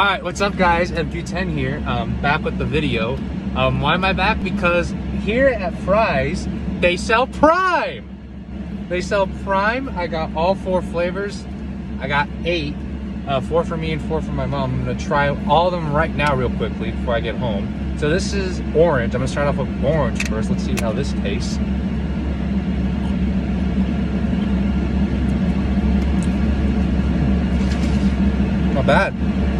right, what's up guys? MQ10 here, um, back with the video. Um, why am I back? Because here at Fry's, they sell Prime. They sell Prime. I got all four flavors. I got eight, uh, four for me and four for my mom. I'm gonna try all of them right now real quickly before I get home. So this is orange. I'm gonna start off with orange first. Let's see how this tastes. Not bad.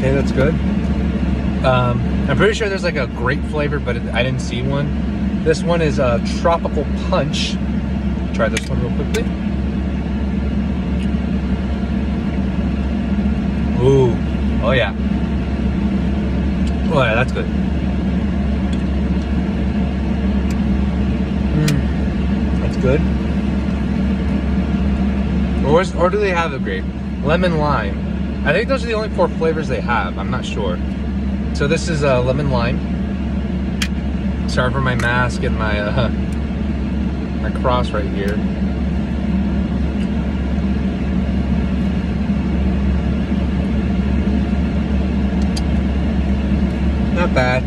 Okay, that's good. Um, I'm pretty sure there's like a grape flavor, but I didn't see one. This one is a tropical punch. Try this one real quickly. Ooh, oh yeah. Oh yeah, that's good. Mm, that's good. Or, or do they have a grape? Lemon lime. I think those are the only four flavors they have. I'm not sure. So this is uh, lemon lime. Sorry for my mask and my uh, my cross right here. Not bad.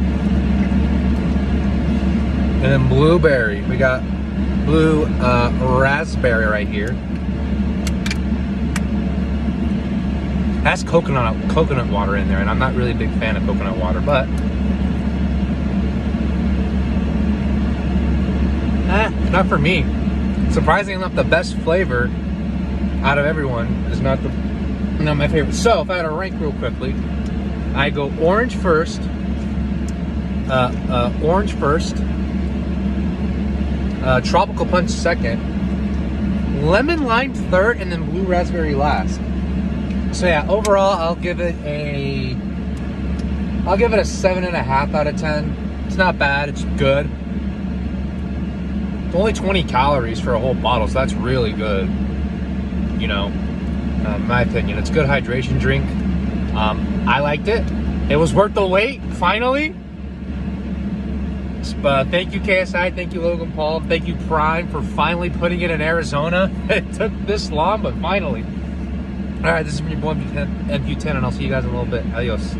And then blueberry. We got blue uh, raspberry right here. Has coconut coconut water in there, and I'm not really a big fan of coconut water, but eh, not for me. Surprisingly enough, the best flavor out of everyone is not the not my favorite. So if I had to rank real quickly, I go orange first, uh, uh, orange first, uh, tropical punch second, lemon lime third, and then blue raspberry last. So yeah, overall, I'll give it a, I'll give it a seven and a half out of 10. It's not bad, it's good. It's only 20 calories for a whole bottle, so that's really good. You know, uh, in my opinion, it's good hydration drink. Um, I liked it. It was worth the wait, finally. But thank you KSI, thank you Logan Paul, thank you Prime for finally putting it in Arizona. It took this long, but finally. All right, this is your boy MQ10, and I'll see you guys in a little bit. Adios.